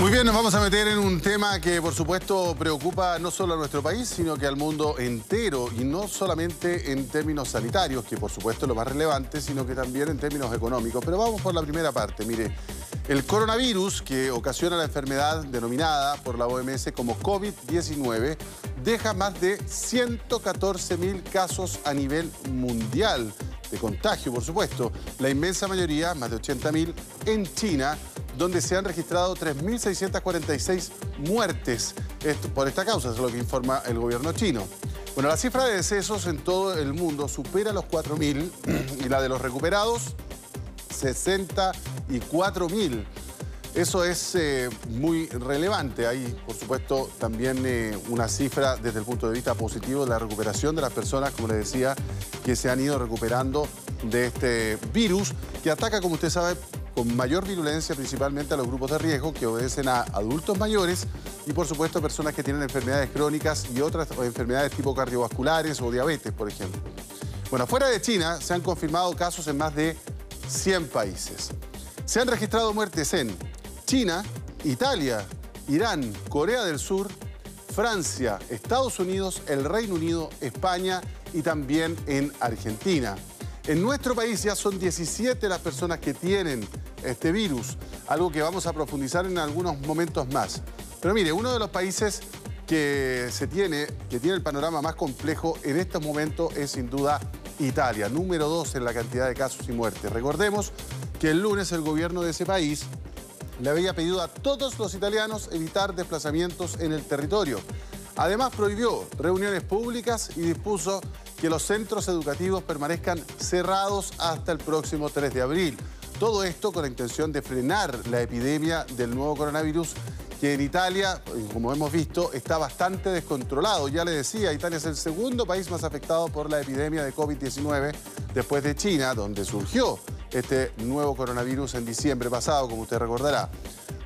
Muy bien, nos vamos a meter en un tema que por supuesto preocupa no solo a nuestro país, sino que al mundo entero y no solamente en términos sanitarios, que por supuesto es lo más relevante, sino que también en términos económicos. Pero vamos por la primera parte, mire, el coronavirus que ocasiona la enfermedad denominada por la OMS como COVID-19 deja más de 114 mil casos a nivel mundial de contagio, por supuesto. La inmensa mayoría, más de 80 mil, en China, donde se han registrado 3.646 muertes por esta causa, es lo que informa el gobierno chino. Bueno, la cifra de decesos en todo el mundo supera los 4.000 y la de los recuperados, 64.000. Eso es eh, muy relevante. Hay, por supuesto, también eh, una cifra desde el punto de vista positivo de la recuperación de las personas, como les decía, que se han ido recuperando de este virus que ataca, como usted sabe, con mayor virulencia principalmente a los grupos de riesgo que obedecen a adultos mayores y por supuesto personas que tienen enfermedades crónicas y otras enfermedades tipo cardiovasculares o diabetes, por ejemplo. Bueno, fuera de China se han confirmado casos en más de 100 países. Se han registrado muertes en China, Italia, Irán, Corea del Sur, Francia, Estados Unidos, el Reino Unido, España y también en Argentina. En nuestro país ya son 17 las personas que tienen este virus, algo que vamos a profundizar en algunos momentos más. Pero mire, uno de los países que se tiene, que tiene el panorama más complejo en este momento es sin duda Italia, número dos en la cantidad de casos y muertes. Recordemos que el lunes el gobierno de ese país le había pedido a todos los italianos evitar desplazamientos en el territorio. Además prohibió reuniones públicas y dispuso que los centros educativos permanezcan cerrados hasta el próximo 3 de abril. Todo esto con la intención de frenar la epidemia del nuevo coronavirus que en Italia, como hemos visto, está bastante descontrolado. Ya le decía, Italia es el segundo país más afectado por la epidemia de COVID-19 después de China, donde surgió este nuevo coronavirus en diciembre pasado, como usted recordará.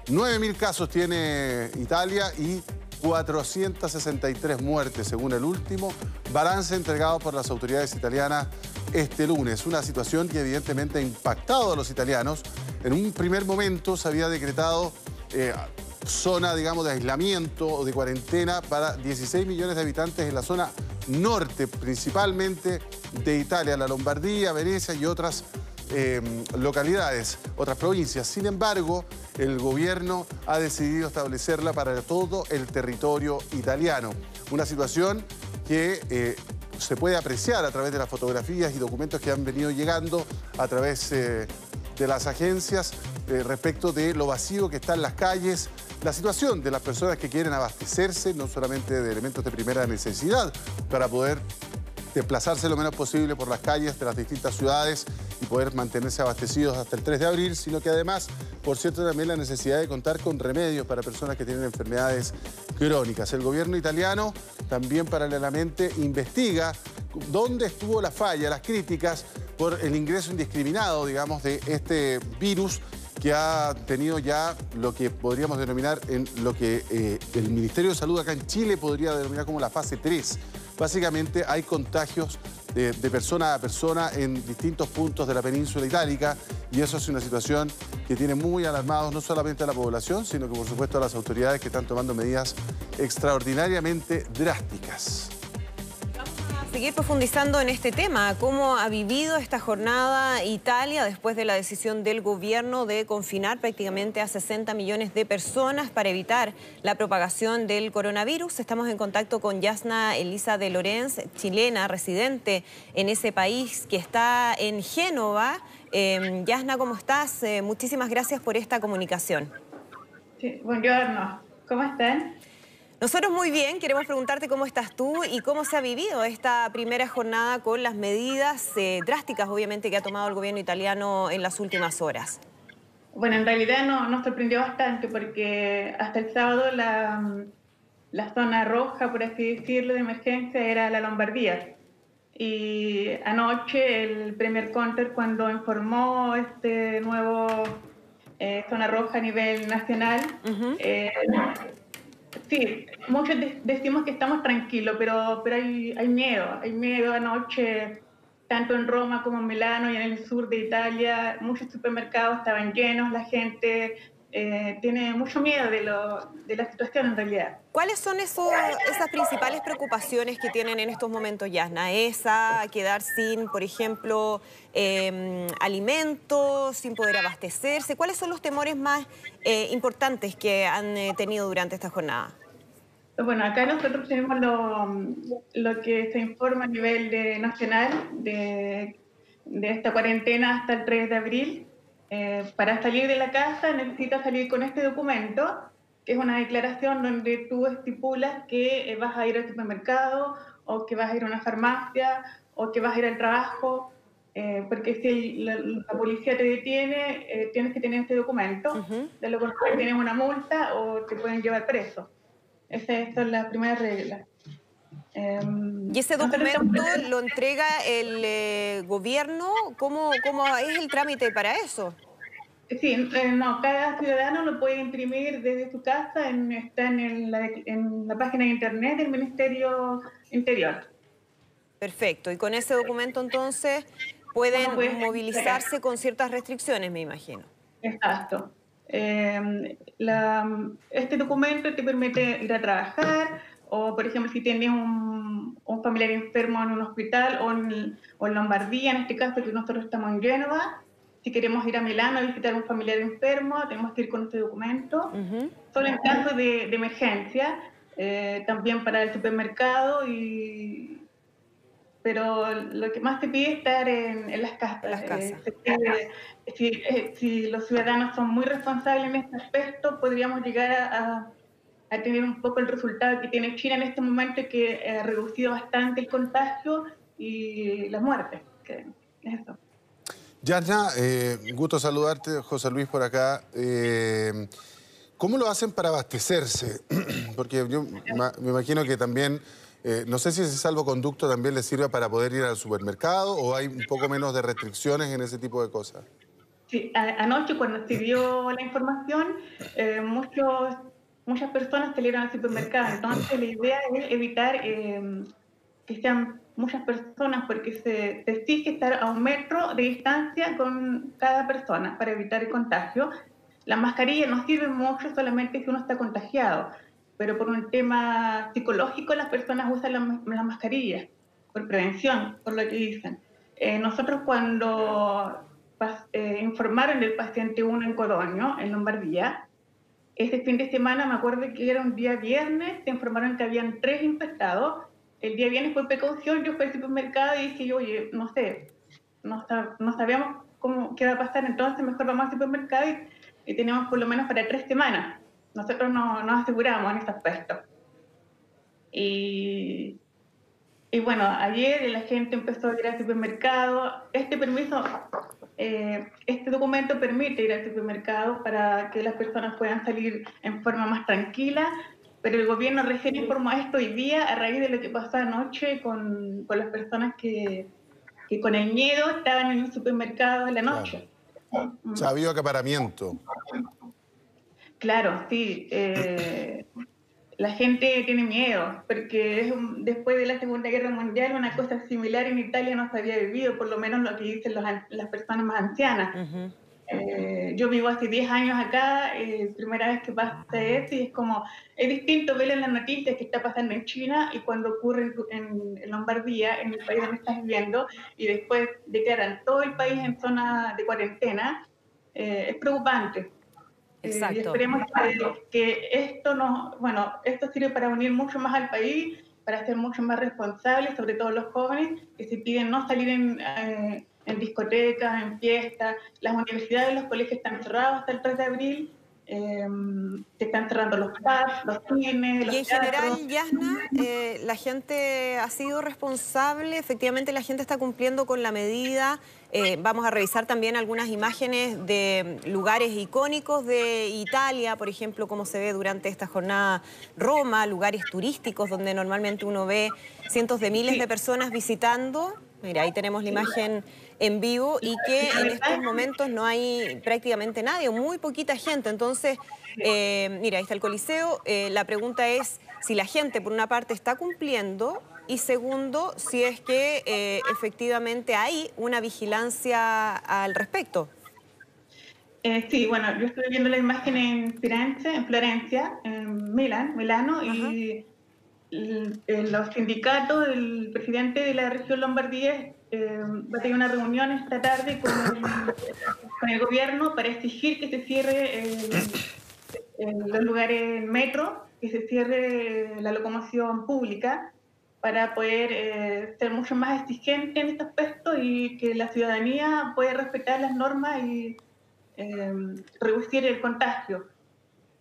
9.000 casos tiene Italia y 463 muertes, según el último balance entregado por las autoridades italianas este lunes. Una situación que evidentemente ha impactado a los italianos. En un primer momento se había decretado eh, zona, digamos, de aislamiento o de cuarentena para 16 millones de habitantes en la zona norte, principalmente de Italia, la Lombardía, Venecia y otras Em, localidades, otras provincias. Sin embargo, el gobierno ha decidido establecerla para todo el territorio italiano. Una situación que eh, se puede apreciar a través de las fotografías y documentos que han venido llegando a través eh, de las agencias eh, respecto de lo vacío que está en las calles, la situación de las personas que quieren abastecerse, no solamente de elementos de primera necesidad, para poder desplazarse lo menos posible por las calles de las distintas ciudades y poder mantenerse abastecidos hasta el 3 de abril, sino que además, por cierto, también la necesidad de contar con remedios para personas que tienen enfermedades crónicas. El gobierno italiano también paralelamente investiga dónde estuvo la falla, las críticas por el ingreso indiscriminado, digamos, de este virus que ha tenido ya lo que podríamos denominar en lo que eh, el Ministerio de Salud acá en Chile podría denominar como la fase 3. Básicamente hay contagios de, persona a persona en distintos puntos de la península itálica y eso es una situación que tiene muy alarmados no solamente a la población, sino que por supuesto a las autoridades que están tomando medidas extraordinariamente drásticas seguir profundizando en este tema, cómo ha vivido esta jornada Italia después de la decisión del gobierno de confinar prácticamente a 60 millones de personas para evitar la propagación del coronavirus. Estamos en contacto con Yasna Elisa de Lorenz, chilena, residente en ese país que está en Génova. Eh, Yasna, ¿cómo estás? Eh, muchísimas gracias por esta comunicación. Sí, buongiorno. ¿Cómo están? Nosotros muy bien, queremos preguntarte cómo estás tú y cómo se ha vivido esta primera jornada con las medidas eh, drásticas, obviamente, que ha tomado el gobierno italiano en las últimas horas. Bueno, en realidad no, nos sorprendió bastante porque hasta el sábado la, la zona roja, por así decirlo, de emergencia era la Lombardía. Y anoche el primer counter cuando informó este nuevo eh, zona roja a nivel nacional, Sí, muchos decimos que estamos tranquilos, pero, pero hay, hay miedo, hay miedo anoche, tanto en Roma como en Milano y en el sur de Italia, muchos supermercados estaban llenos, la gente eh, tiene mucho miedo de, lo, de, la situación en realidad. ¿Cuáles son esos, esas principales preocupaciones que tienen en estos momentos, Yasna? ¿Esa, quedar sin, por ejemplo, em, alimentos, sin poder abastecerse? ¿Cuáles son los temores más eh, importantes que han eh, tenido durante esta jornada? Bueno, acá nosotros tenemos lo, lo que se informa a nivel de, nacional de, de esta cuarentena hasta el 3 de abril eh, para salir de la casa necesitas salir con este documento, que es una declaración donde tú estipulas que eh, vas a ir al supermercado o que vas a ir a una farmacia o que vas a ir al trabajo, eh, porque si la, policía te detiene, tienes que tener este documento, de lo contrario tienes una multa o te pueden llevar preso. Esas son las primeras reglas. ¿Y ese documento lo entrega el eh, gobierno? ¿Cómo, ¿Cómo es el trámite para eso? Sí, eh, no, cada ciudadano lo puede imprimir desde su casa, en, está en, la, en la página de internet del Ministerio Interior. Perfecto, y con ese documento entonces pueden movilizarse con ciertas restricciones, me imagino. Exacto. Em, este documento te permite ir a trabajar, o por ejemplo si tienes un, un familiar enfermo en un hospital o en, o en, Lombardía, en este caso que nosotros estamos en Génova, si queremos ir a Milán a visitar a un familiar enfermo, tenemos que ir con este documento. Solo en caso de, de emergencia, eh, también para el supermercado y pero lo que más te pide es estar en, en las casas. Las casas. Eh, si, eh, si, los ciudadanos son muy responsables en este aspecto, podríamos llegar a, a tener un poco el resultado que tiene China en este momento, que ha reducido bastante el contagio y la muerte. Que es eso. Yana, eh, gusto saludarte, José Luis por acá. Eh, ¿Cómo lo hacen para abastecerse? Porque yo me imagino que también, eh, no sé si ese salvoconducto también les sirve para poder ir al supermercado o hay un poco menos de restricciones en ese tipo de cosas. Sí, anoche cuando se dio la información, eh, muchos muchas personas salieron al supermercado. Entonces, la idea es evitar eh, que sean muchas personas porque se, exige estar a un metro de distancia con cada persona para evitar el contagio. La mascarilla no sirve mucho solamente si uno está contagiado, pero por un tema psicológico las personas usan la, mascarilla por prevención, por lo que dicen. Eh, nosotros cuando eh, informaron del paciente 1 en Codogno, en Lombardía, este fin de semana, me acuerdo que era un día viernes, se informaron que habían tres infectados. El día viernes fue precaución, yo fui al supermercado y dije, oye, no sé, no, no sabíamos cómo, qué va a pasar, entonces mejor vamos al supermercado y, tenemos por lo menos para tres semanas. Nosotros no, nos aseguramos en este aspecto. Y, y bueno, ayer la gente empezó a ir al supermercado. Este permiso eh, este documento permite ir al supermercado para que las personas puedan salir en forma más tranquila, pero el gobierno recién informó esto hoy día a raíz de lo que pasó anoche con, con las personas que, que, con el miedo estaban en un supermercado en la noche. Claro. O sea, acaparamiento. Claro, sí. Eh, la gente tiene miedo, porque después de la Segunda Guerra Mundial una cosa similar en Italia no se había vivido, por lo menos lo que dicen las personas más ancianas. Eh, yo vivo hace 10 años acá, eh, primera vez que pasa esto, y es como, es distinto ver en las noticias que está pasando en China y cuando ocurre en, en Lombardía, en el país donde estás viviendo, y después declaran todo el país en zona de cuarentena, eh, es preocupante. Eh, Exacto. y esperemos que, esto no, bueno, esto sirve para unir mucho más al país, para ser mucho más responsables, sobre todo los jóvenes, que se piden no salir en, eh, en discotecas, en fiestas. Las universidades y los colegios están cerrados hasta el 3 de abril eh, se están cerrando los pubs, los cines, los Y en general, Yasna, eh, la gente ha sido responsable, efectivamente la gente está cumpliendo con la medida. Eh, vamos a revisar también algunas imágenes de lugares icónicos de Italia, por ejemplo, cómo se ve durante esta jornada Roma, lugares turísticos donde normalmente uno ve cientos de miles de personas visitando. Mira, ahí tenemos la imagen en vivo y que en estos momentos no hay prácticamente nadie, muy poquita gente. Entonces, eh, mira, ahí está el Coliseo. Eh, la pregunta es si la gente, por una parte, está cumpliendo y segundo, si es que eh, efectivamente hay una vigilancia al respecto. Eh, sí, bueno, yo estoy viendo la imagen en Firenze, en Florencia, en Milán, Milano, y los sindicatos, el presidente de la región Lombardía eh, va a tener una reunión esta tarde con el, gobierno para exigir que se cierre los lugares metro, que se cierre la locomoción pública para poder eh, ser mucho más exigente en este aspecto y que la ciudadanía pueda respetar las normas y eh, reducir el contagio.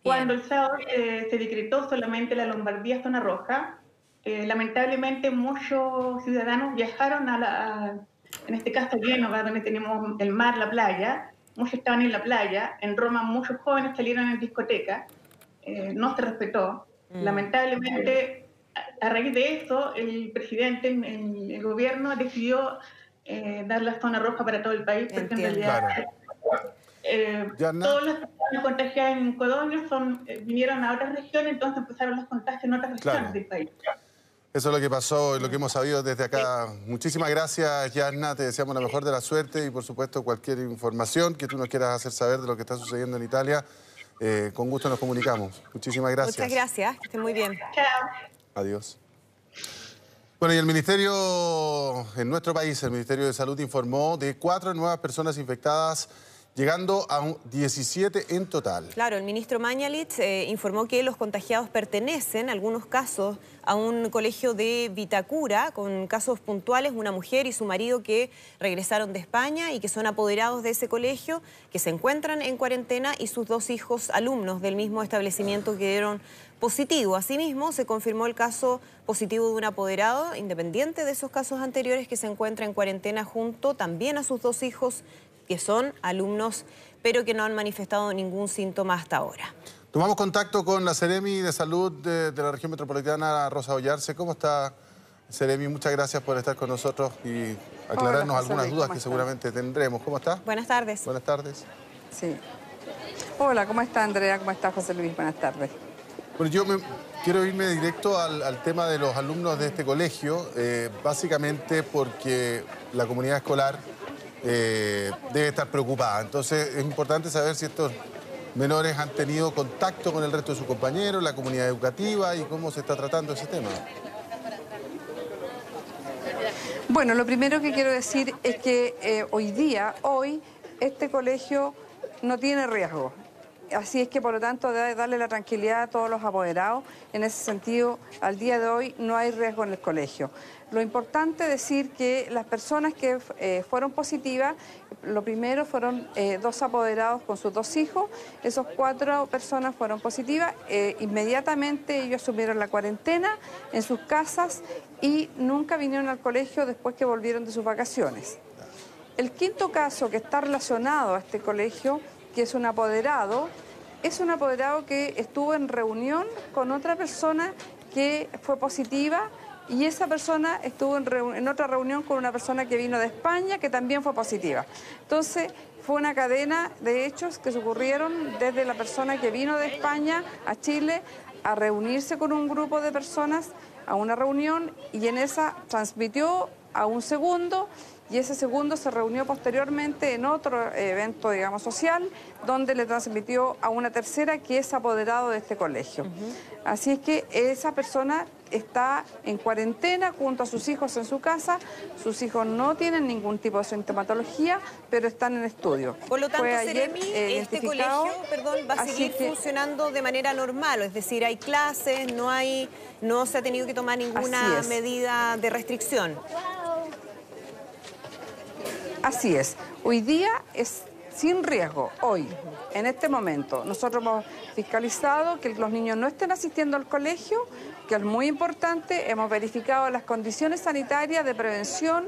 Cuando el sábado eh, se decretó solamente la Lombardía zona roja, eh, lamentablemente muchos ciudadanos viajaron a, la, en este caso a Génova, donde tenemos el mar, la playa, muchos estaban en la playa, en Roma muchos jóvenes salieron en discoteca, eh, no se respetó. Mm. Lamentablemente, a, raíz de eso, el presidente, el, gobierno decidió dar la zona roja para todo el país, porque en realidad... Eh, todos los que contagiados en Colonia son, eh, vinieron a otras regiones, entonces empezaron los contagios en otras regiones del país. Eso es lo que pasó y lo que hemos sabido desde acá. Muchísimas gracias, Yanna. Te deseamos la mejor de la suerte y, por supuesto, cualquier información que tú nos quieras hacer saber de lo que está sucediendo en Italia, eh, con gusto nos comunicamos. Muchísimas gracias. Muchas gracias. Que estén muy bien. Chao. Adiós. Bueno, y el Ministerio, en nuestro país, el Ministerio de Salud informó de cuatro nuevas personas infectadas llegando a un 17 en total. Claro, el ministro Mañalich eh, informó que los contagiados pertenecen, en algunos casos, a un colegio de Vitacura, con casos puntuales, una mujer y su marido que regresaron de España y que son apoderados de ese colegio, que se encuentran en cuarentena y sus dos hijos alumnos del mismo establecimiento que dieron positivo. Asimismo, se confirmó el caso positivo de un apoderado, independiente de esos casos anteriores, que se encuentra en cuarentena junto también a sus dos hijos que son alumnos, pero que no han manifestado ningún síntoma hasta ahora. Tomamos contacto con la Ceremi de Salud de, la región metropolitana, Rosa Ollarse. ¿Cómo está, Ceremi? Muchas gracias por estar con nosotros y aclararnos algunas dudas que seguramente tendremos. ¿Cómo está? Buenas tardes. Buenas tardes. Sí. Hola, ¿cómo está Andrea? ¿Cómo está José Luis? Buenas tardes. Bueno, yo quiero irme directo al, tema de los alumnos de este colegio, eh, básicamente porque la comunidad escolar eh, debe estar preocupada. Entonces es importante saber si estos menores han tenido contacto con el resto de sus compañeros, la comunidad educativa y cómo se está tratando ese tema. Bueno, lo primero que quiero decir es que eh, hoy día, hoy, este colegio no tiene riesgo. Así es que, por lo tanto, debe darle la tranquilidad a todos los apoderados. En ese sentido, al día de hoy no hay riesgo en el colegio. Lo importante es decir que las personas que eh, fueron positivas, lo primero fueron eh, dos apoderados con sus dos hijos. Esas cuatro personas fueron positivas. Eh, inmediatamente ellos asumieron la cuarentena en sus casas y nunca vinieron al colegio después que volvieron de sus vacaciones. El quinto caso que está relacionado a este colegio que es un apoderado, es un apoderado que estuvo en reunión con otra persona que fue positiva y esa persona estuvo en, otra reunión con una persona que vino de España que también fue positiva. Entonces, fue una cadena de hechos que se ocurrieron desde la persona que vino de España a Chile a reunirse con un grupo de personas a una reunión y en esa transmitió a un segundo y ese segundo se reunió posteriormente en otro evento, digamos, social, donde le transmitió a una tercera que es apoderado de este colegio. Así es que esa persona está en cuarentena junto a sus hijos en su casa. Sus hijos no tienen ningún tipo de sintomatología, pero están en estudio. Por lo tanto, Seremi, eh, este colegio perdón, va a seguir funcionando de manera normal, es decir, hay clases, no, hay, no se ha tenido que tomar ninguna medida de restricción. Así es. Hoy día es sin riesgo, hoy, en este momento. Nosotros hemos fiscalizado que los niños no estén asistiendo al colegio, que es muy importante. Hemos verificado las condiciones sanitarias de prevención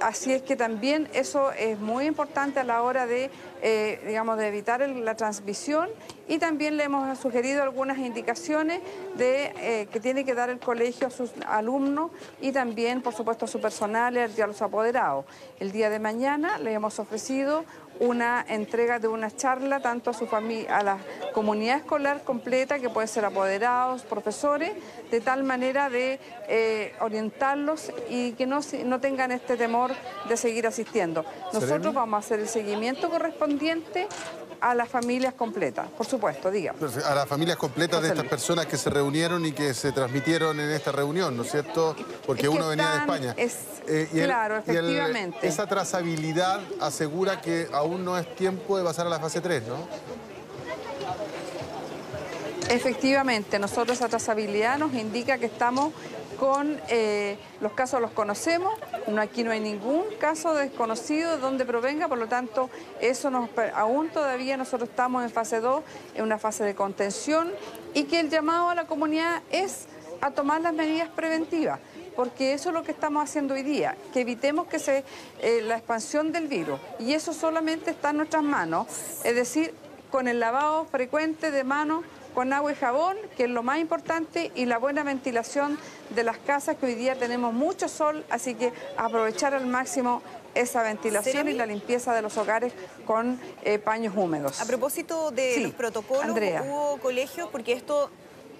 Así es que también eso es muy importante a la hora de, eh, digamos, de evitar la transmisión y también le hemos sugerido algunas indicaciones de, eh, que tiene que dar el colegio a sus alumnos y también, por supuesto, a su personal y a los apoderados. El día de mañana le hemos ofrecido una entrega de una charla tanto a su familia, a la comunidad escolar completa, que puede ser apoderados, profesores, de tal manera de eh, orientarlos y que no, no tengan este temor de seguir asistiendo. Nosotros vamos a hacer el seguimiento correspondiente a las familias completas, por supuesto, diga. A las familias completas de estas personas que se reunieron y que se transmitieron en esta reunión, ¿no es cierto? Porque uno venía de España. Eh, claro, efectivamente. esa trazabilidad asegura que aún no es tiempo de pasar a la fase 3, ¿no? Efectivamente, nosotros esa trazabilidad nos indica que estamos con eh, los casos los conocemos, no, aquí no hay ningún caso desconocido de donde provenga, por lo tanto, eso nos, aún todavía nosotros estamos en fase 2, en una fase de contención, y que el llamado a la comunidad es a tomar las medidas preventivas, porque eso es lo que estamos haciendo hoy día, que evitemos que se, eh, la expansión del virus, y eso solamente está en nuestras manos, es decir, con el lavado frecuente de manos con agua y jabón, que es lo más importante, y la buena ventilación de las casas, que hoy día tenemos mucho sol, así que aprovechar al máximo esa ventilación y la limpieza de los hogares con eh, paños húmedos. A propósito de los protocolos, hubo colegios, porque esto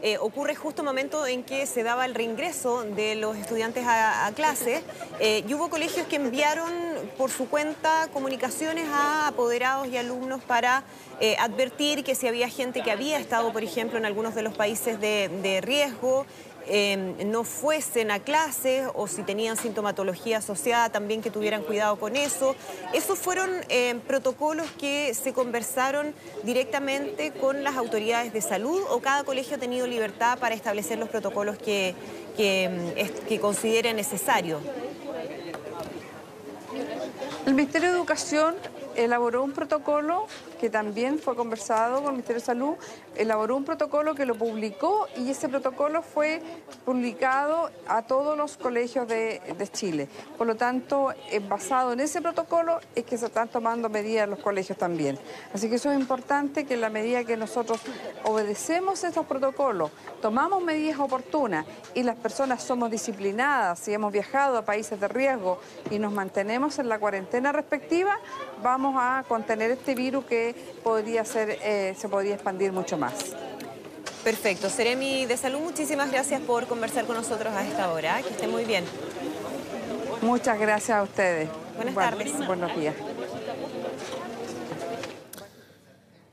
eh, ocurre justo el momento en que se daba el reingreso de los estudiantes a, clase eh, y hubo colegios que enviaron por su cuenta comunicaciones a apoderados y alumnos para eh, advertir que si había gente que había estado, por ejemplo, en algunos de los países de riesgo, Em, no fuesen a clases o si tenían sintomatología asociada también que tuvieran cuidado con eso. Esos fueron em, protocolos que se conversaron directamente con las autoridades de salud o cada colegio ha tenido libertad para establecer los protocolos que, que, em, que considere necesario. El Ministerio de Educación elaboró un protocolo que también fue conversado con el Ministerio de Salud, elaboró un protocolo que lo publicó y ese protocolo fue publicado a todos los colegios de, Chile. Por lo tanto, eh, basado en ese protocolo es que se están tomando medidas los colegios también. Así que eso es importante que en la medida que nosotros obedecemos esos protocolos, tomamos medidas oportunas y las personas somos disciplinadas y hemos viajado a países de riesgo y nos mantenemos en la cuarentena respectiva, vamos a contener este virus que podría ser, eh, se podría expandir mucho más. Perfecto. Seremi de Salud, muchísimas gracias por conversar con nosotros a esta hora. Que esté muy bien. Muchas gracias a ustedes. Buenas tardes. Buenos días.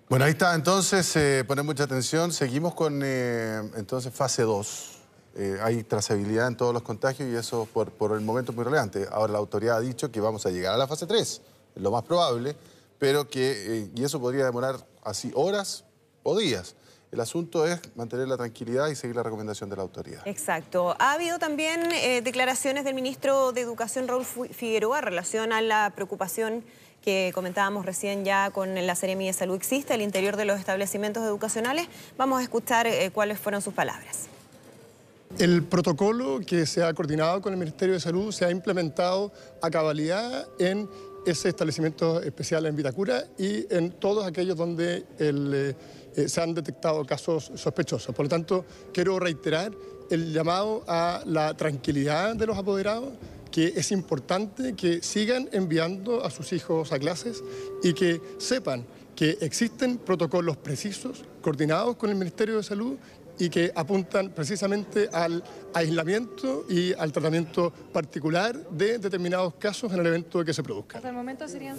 Bueno, ahí está, entonces, eh, poner mucha atención. Seguimos con, eh, entonces, fase 2. hay trazabilidad en todos los contagios y eso por, por el momento es muy relevante. Ahora la autoridad ha dicho que vamos a llegar a la fase 3 lo más probable, pero que, eh, y eso podría demorar así horas o días. El asunto es mantener la tranquilidad y seguir la recomendación de la autoridad. Exacto. Ha habido también eh, declaraciones del ministro de Educación, Raúl Figueroa, en relación a la preocupación que comentábamos recién ya con la Seremi de Salud Existe al interior de los establecimientos educacionales. Vamos a escuchar eh, cuáles fueron sus palabras. El protocolo que se ha coordinado con el Ministerio de Salud se ha implementado a cabalidad en ese establecimiento especial en Vitacura y en todos aquellos donde eh, eh, se han detectado casos sospechosos. Por lo tanto, quiero reiterar el llamado a la tranquilidad de los apoderados, que es importante que sigan enviando a sus hijos a clases y que sepan que existen protocolos precisos, coordinados con el Ministerio de Salud y que apuntan precisamente al aislamiento y al tratamiento particular de determinados casos en el evento de que se produzca. Hasta el momento serían...